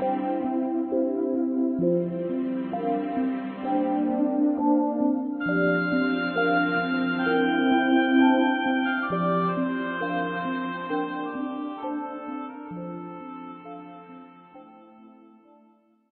Música